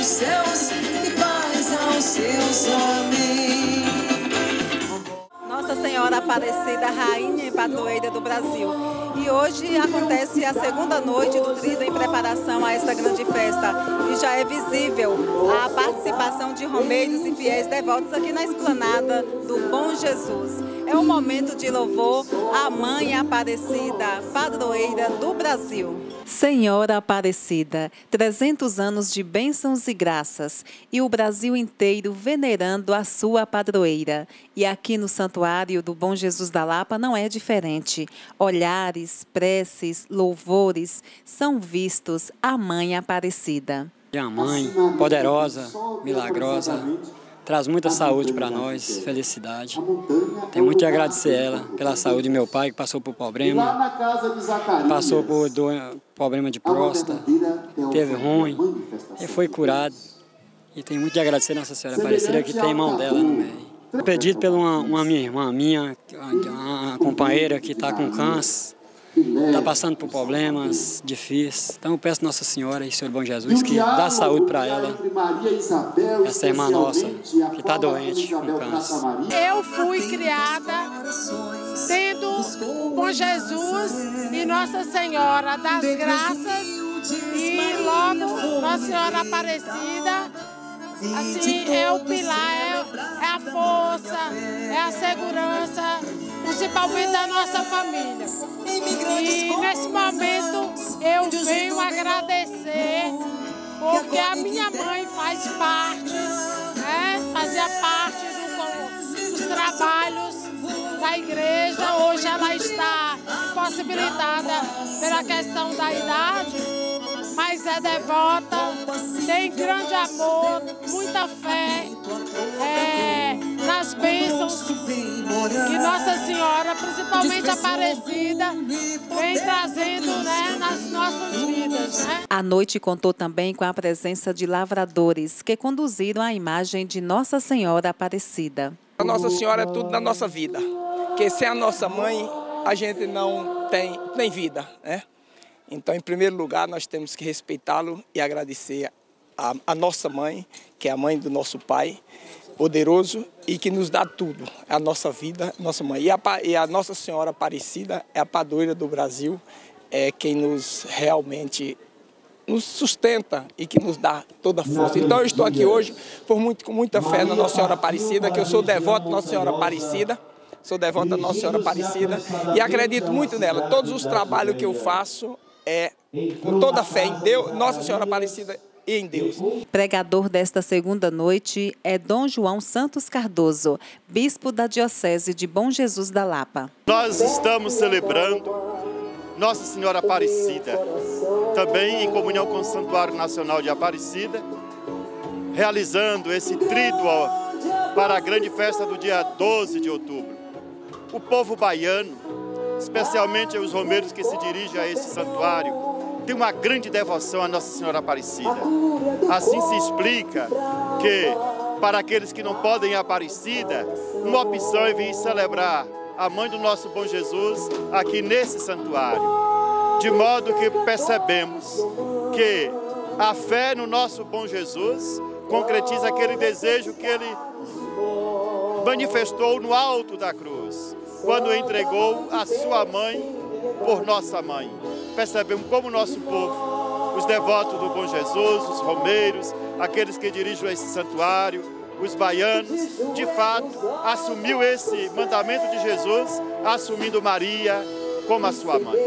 dos céus e paz aos seus. Amém. Senhora Aparecida, Rainha e Padroeira do Brasil. E hoje acontece a segunda noite do trido em preparação a esta grande festa. E já é visível a participação de romeiros e fiéis devotos aqui na esplanada do Bom Jesus. É um momento de louvor à Mãe Aparecida, padroeira do Brasil. Senhora Aparecida, 300 anos de bênçãos e graças, e o Brasil inteiro venerando a sua padroeira. E aqui no Santuário do Bom Jesus da Lapa não é diferente. Olhares, preces, louvores são vistos à Mãe Aparecida. A mãe poderosa, milagrosa, traz muita saúde para nós, felicidade. Tenho muito a agradecer ela pela saúde de meu pai, que passou por problema, passou por do, problema de próstata, teve ruim e foi curado. E tenho muito a agradecer a Nossa Senhora Aparecida, que tem mão dela no meio. Pedido por uma, uma minha irmã minha, uma companheira que está com câncer, está passando por problemas difíceis. Então eu peço Nossa Senhora e Senhor Bom Jesus que dá saúde para ela, essa irmã nossa que está doente com câncer. Eu fui criada tendo o Bom Jesus e Nossa Senhora das Graças e logo Nossa Senhora Aparecida. Assim, é o pilar, é, é segurança, principalmente da nossa família. E nesse momento eu venho agradecer, porque a minha mãe faz parte, né, fazia parte do, dos trabalhos da igreja. Hoje ela está impossibilitada pela questão da idade, mas é devota, tem grande amor, muita fé é, nas bênçãos que Nossa Senhora, principalmente Aparecida, vem trazendo né, nas nossas vidas. Né? A noite contou também com a presença de lavradores que conduziram a imagem de Nossa Senhora Aparecida. A Nossa Senhora é tudo na nossa vida, porque sem a nossa mãe a gente não tem, tem vida, né? Então, em primeiro lugar, nós temos que respeitá-lo e agradecer a, a, nossa mãe, que é a mãe do nosso pai, poderoso e que nos dá tudo, a nossa vida, nossa mãe. E a, e a Nossa Senhora Aparecida é a padroeira do Brasil, é quem nos realmente nos sustenta e que nos dá toda a força. Então eu estou aqui hoje por muito, com muita fé na Nossa Senhora Aparecida, que eu sou devoto da Nossa Senhora Aparecida, sou devoto da Nossa Senhora Aparecida e acredito muito nela. Todos os trabalhos que eu faço é com toda a fé em Deus, Nossa Senhora Aparecida e em Deus. Pregador desta segunda noite é Dom João Santos Cardoso, bispo da Diocese de Bom Jesus da Lapa. Nós estamos celebrando Nossa Senhora Aparecida, também em comunhão com o Santuário Nacional de Aparecida, realizando esse tríduo para a grande festa do dia 12 de outubro. O povo baiano, especialmente os romeiros que se dirigem a esse santuário, tem uma grande devoção à Nossa Senhora Aparecida. Assim se explica que, para aqueles que não podem ir a Aparecida, uma opção é vir celebrar a mãe do nosso bom Jesus aqui nesse santuário. De modo que percebemos que a fé no nosso bom Jesus concretiza aquele desejo que ele manifestou no alto da cruz, quando entregou a sua mãe por nossa mãe. Percebemos como o nosso povo, os devotos do Bom Jesus, os romeiros, aqueles que dirigem esse santuário, os baianos, de fato, assumiu esse mandamento de Jesus, assumindo Maria como a sua mãe.